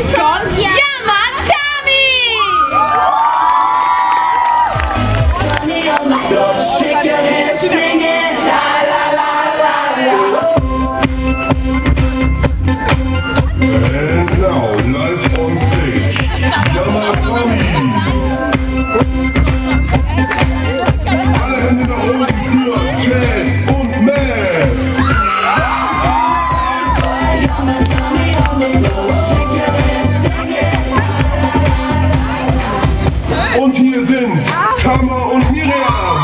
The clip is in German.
Jetzt kommt ja, Mann, Tommy! On the floor, shake your hips, sing it, la sind Tama und Miriam.